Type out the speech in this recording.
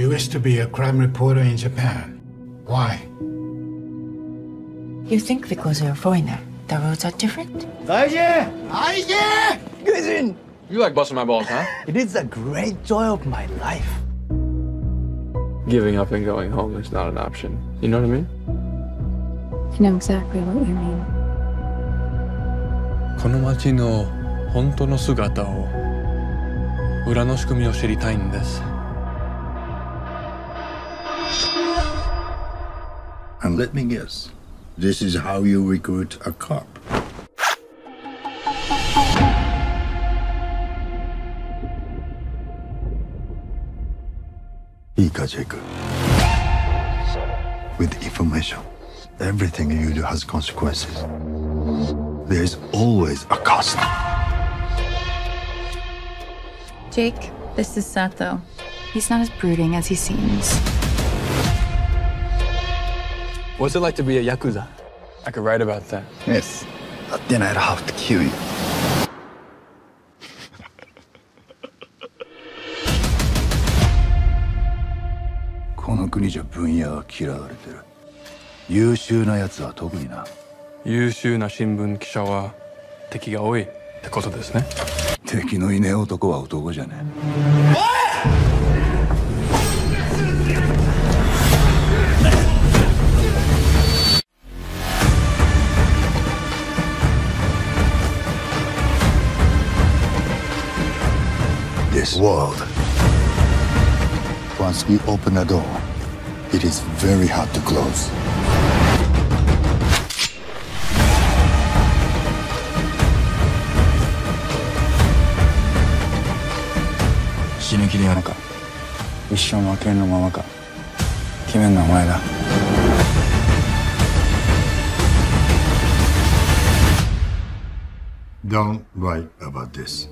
You used to be a crime reporter in Japan. Why? You think because you're a foreigner, the rules are different? You like busting my balls, huh? It is a great joy of my life. Giving up and going home is not an option. You know what I mean? I know exactly what you mean. この街の本当の姿を裏の仕組みを知りたいんです And let me guess, this is how you recruit a cop. Ika Jake. With information, everything you do has consequences. There is always a cost. Jake, this is Sato. He's not as brooding as he seems. What's it like to be a Yakuza? I could write about that Yes, but then I'd have to kill you. この国じゃ分野は嫌われてる優秀な奴は特にな優秀な新聞記者は敵が多いってことですね敵のいねえ男は男じゃね this world. Once we open a door, it is very hard to close. Don't write about this.